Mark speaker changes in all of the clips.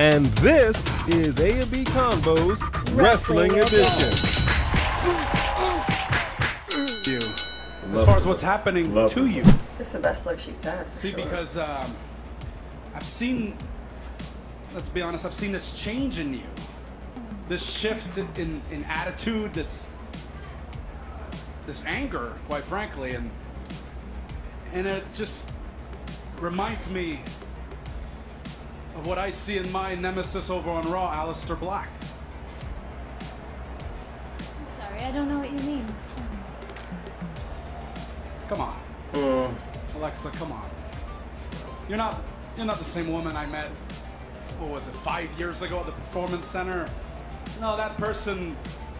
Speaker 1: And this is A and B Convos Wrestling, Edition.
Speaker 2: You. As far as what's happening
Speaker 3: Love
Speaker 2: to
Speaker 3: it.
Speaker 2: you.
Speaker 4: This is the best look she's had.
Speaker 2: See,
Speaker 4: sure.
Speaker 2: because um, I've seen, let's be honest, I've seen this change in you. This shift in, in attitude, this this anger, quite frankly, and and it just reminds me of what I see in my nemesis over on Raw, Aleister Black.
Speaker 5: I'm Sorry, I don't know what you mean.
Speaker 2: Come on,
Speaker 3: Uh,
Speaker 2: Alexa, come on. You're not you're not the same woman I met. What was it? Five years ago at the Performance Center. No, that person.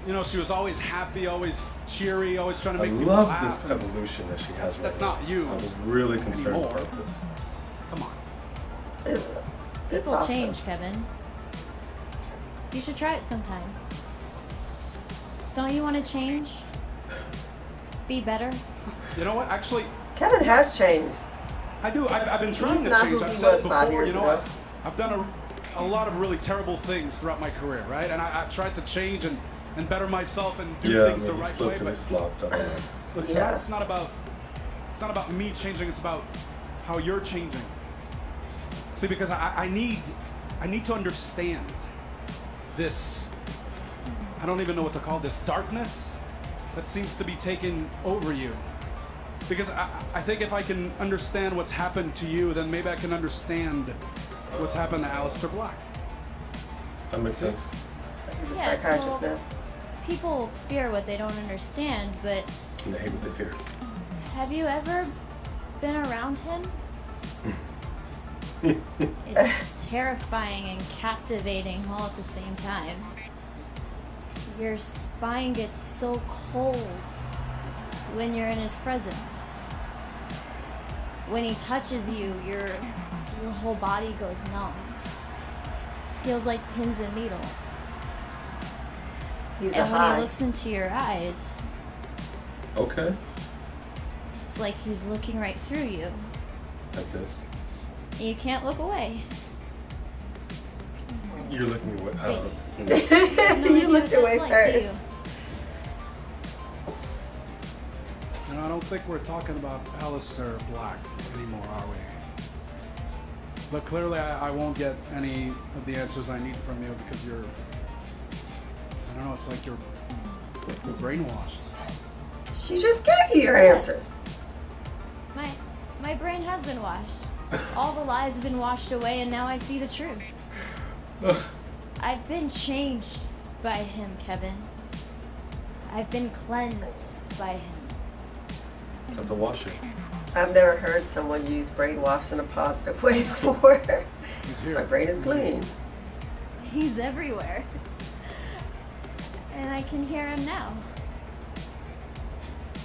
Speaker 2: You know, she was always happy, always cheery, always trying to make
Speaker 3: I
Speaker 2: make people
Speaker 3: love this evolution that she has
Speaker 2: That's-
Speaker 3: right
Speaker 2: that's
Speaker 3: now.
Speaker 2: not you
Speaker 3: I was really concerned
Speaker 2: anymore.
Speaker 3: about this.
Speaker 2: Come on.
Speaker 4: It's, it's
Speaker 5: People
Speaker 4: awesome.
Speaker 5: change, Kevin. You should try it sometime. Don't you want to change? Be better?
Speaker 2: You know what? Actually,
Speaker 4: Kevin has changed.
Speaker 2: I do. I've, I've been trying
Speaker 4: He's
Speaker 2: to
Speaker 4: not
Speaker 2: change.
Speaker 4: who
Speaker 2: I've
Speaker 4: he
Speaker 2: said
Speaker 4: was
Speaker 2: it
Speaker 4: five
Speaker 2: before.
Speaker 4: years
Speaker 2: You know,
Speaker 4: ago.
Speaker 2: I've, I've done a, a lot of really terrible things throughout my career, right? And I, I've tried to change and, and better myself and do
Speaker 3: Yeah, I
Speaker 2: things
Speaker 3: mean,
Speaker 2: the right way.
Speaker 3: flipped and
Speaker 2: But
Speaker 3: flopped. I don't
Speaker 2: look,
Speaker 4: Yeah.
Speaker 2: Chad, it's not about it's not about me changing. It's about how you're changing. See, because I, I need I need to understand this. I don't even know what to call this darkness that seems to be taking over you. Because I, I think if I can understand what's happened to you, then maybe I can understand what's happened to Aleister Black.
Speaker 3: That makes sense.
Speaker 4: He's a
Speaker 5: Yeah,
Speaker 4: psychiatrist
Speaker 5: so-
Speaker 4: now.
Speaker 5: People fear what they don't understand, but
Speaker 3: And they hate what they fear.
Speaker 5: have you ever been around him? it's terrifying and captivating all at the same time. Your spine gets so cold when you're in his presence. When he touches you, your your whole body goes numb. Feels like pins and needles.
Speaker 4: He's a
Speaker 5: and when
Speaker 4: high.
Speaker 5: he looks into your eyes,
Speaker 3: Okay.
Speaker 5: it's like he's looking right through you.
Speaker 3: Like this.
Speaker 5: And you can't look away.
Speaker 3: You're looking away. I don't.
Speaker 5: No
Speaker 4: you looked away
Speaker 5: like, do you?
Speaker 4: first.
Speaker 2: You know, I don't think we're talking about Aleister Black anymore, are we? But clearly, I, I won't get any of the answers I need from you because you're. I don't know. It's like you're, you're brainwashed.
Speaker 4: She just gave you your answers.
Speaker 5: My my brain has been washed. All the lies have been washed away and now I see the truth. I've been changed by him, Kevin. I've been cleansed by him.
Speaker 3: That's a washer.
Speaker 4: I've never heard someone use brainwash in a positive way before.
Speaker 2: He's here.
Speaker 4: My brain is clean.
Speaker 5: He's everywhere. And I can hear him now.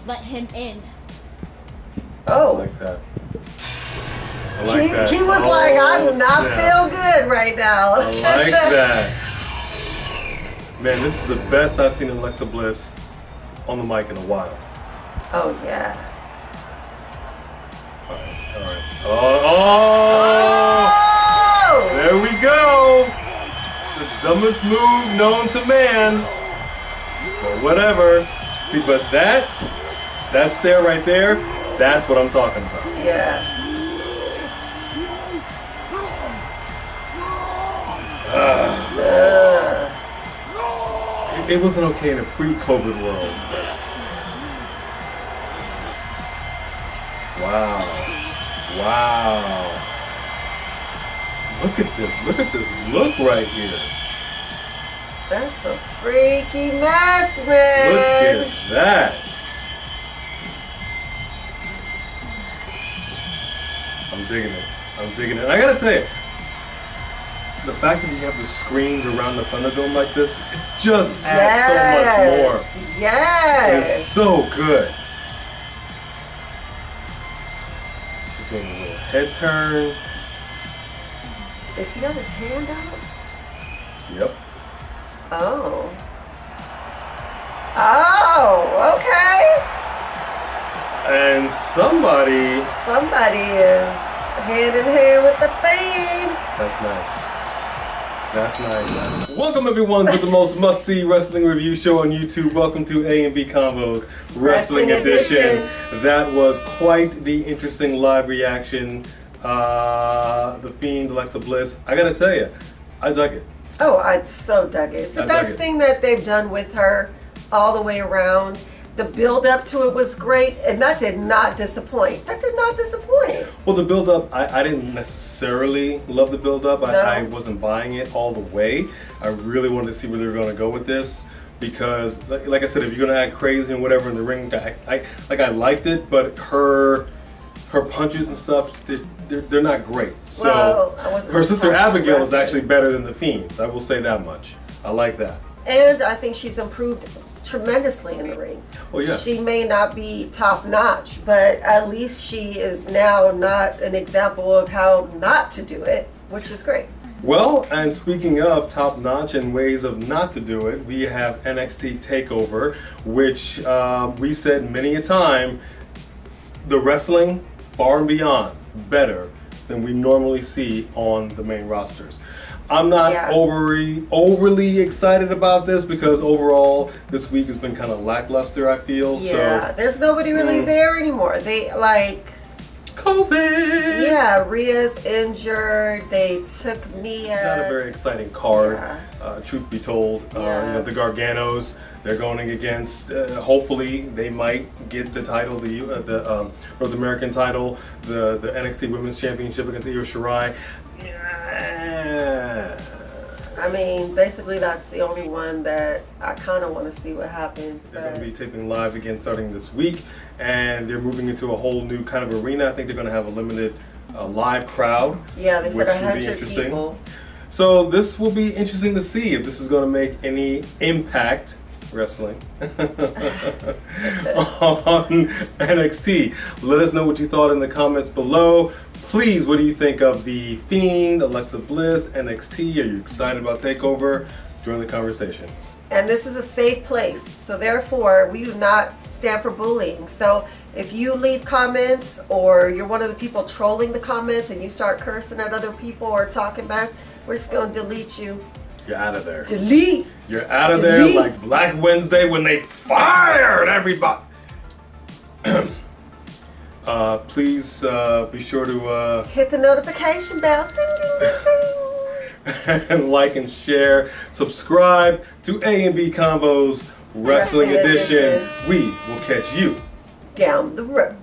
Speaker 5: Let him in. Oh.
Speaker 3: I
Speaker 4: Oh,
Speaker 3: like that. I like
Speaker 4: he,
Speaker 3: that.
Speaker 4: he was like, I
Speaker 3: Oh,
Speaker 4: do not
Speaker 3: snap.
Speaker 4: feel good right now.
Speaker 3: I like that. Man, this is the best I've seen Alexa Bliss on the mic in a while.
Speaker 4: oh yeah.
Speaker 3: Alright, alright. Oh, oh!
Speaker 4: Oh!
Speaker 3: There we go! The dumbest move known to man. But whatever. See, but that, that stare right there, that's what I'm talking about.
Speaker 4: Yeah.
Speaker 3: It, wasn't okay in a pre-COVID world. but- Wow. Wow. Look at this. Look at this look right here.
Speaker 4: That's a freaky mess,
Speaker 3: Look at that. I'm digging it. I'm digging it. I gotta tell you, the fact that you have the screens around the Thunderdome like this, it just adds so much more. Yes. It is so good. She's doing a little head turn.
Speaker 4: Is he got his hand out?
Speaker 3: Yep.
Speaker 4: Oh. Oh, okay.
Speaker 3: And somebody.
Speaker 4: Somebody is hand in hand with the fiend.
Speaker 3: That's nice. That's nice. Welcome everyone to the most must-see wrestling review show on YouTube. Welcome to A and B Convos Wrestling,
Speaker 4: Wrestling
Speaker 3: Edition.
Speaker 4: Edition.
Speaker 3: That was quite the interesting live reaction. Uh, the Fiend, Alexa Bliss. I gotta tell you, I dug it.
Speaker 4: Oh, I so dug it. It's the
Speaker 3: I
Speaker 4: best
Speaker 3: it.
Speaker 4: thing that they've done with her all the way around. The build up to it was great, and that did not disappoint. That did not disappoint.
Speaker 3: Well, the build-up, I, I didn't necessarily love the build-up. I,
Speaker 4: No.
Speaker 3: I wasn't buying it all the way. I really wanted to see where they were going to go with this because, like, like I said, if you're going to act crazy and whatever in the ring, I, I like I liked it, but her her punches and stuff, they're, they're, they're not great. So
Speaker 4: Well, I wasn't
Speaker 3: her sister Abigail is actually better than the Fiends. I will say that much. I like that.
Speaker 4: And I think she's improved tremendously in the ring.
Speaker 3: Oh, yeah.
Speaker 4: She may not be top notch, but at least she is now not an example of how not to do it, which is great.
Speaker 3: Well, and speaking of top notch and ways of not to do it, we have NXT Takeover, which uh, we've said many a time, the wrestling far and beyond better than we normally see on the main rosters. I'm not
Speaker 4: Yeah.
Speaker 3: overly overly excited about this because overall this week has been kind of lackluster. I feel
Speaker 4: Yeah,
Speaker 3: so.
Speaker 4: there's nobody really
Speaker 3: Mm.
Speaker 4: there anymore. They like
Speaker 3: COVID.
Speaker 4: Yeah, Rhea's injured. They took Nia.
Speaker 3: It's not a very exciting card,
Speaker 4: Yeah.
Speaker 3: uh, truth be told. Uh, you know, the Garganos, they're going against, uh, hopefully, they might get the title, the uh, the um, North American title, the, the NXT Women's Championship against Io Shirai.
Speaker 4: I mean, basically, that's the only one that I kind of want to see what happens.
Speaker 3: They're going to be taping live again starting this week, and they're moving into a whole new kind of arena. I think they're going to have a limited uh, live crowd.
Speaker 4: yeah, they said a
Speaker 3: should be
Speaker 4: hundred
Speaker 3: interesting.
Speaker 4: people.
Speaker 3: So this will be interesting to see if this is going to make any impact wrestling on NXT. Let us know what you thought in the comments below. Please, what do you think of the Fiend, Alexa Bliss, NXT? Are you excited about Takeover? Join the conversation.
Speaker 4: And this is a safe place, so therefore, we do not stand for bullying. So if you leave comments, or you're one of the people trolling the comments, and you start cursing at other people or talking mess, we're just gonna delete you.
Speaker 3: You're out of there.
Speaker 4: Delete.
Speaker 3: You're out of there like Black Wednesday when they fired everybody. uh, please uh, be sure to uh,
Speaker 4: Hit the notification bell. Ding, ding, ding.
Speaker 3: and like and share. Subscribe to A and B Convos Wrestling
Speaker 4: Wrestling
Speaker 3: Edition.
Speaker 4: Edition.
Speaker 3: We will catch you
Speaker 4: Down the road.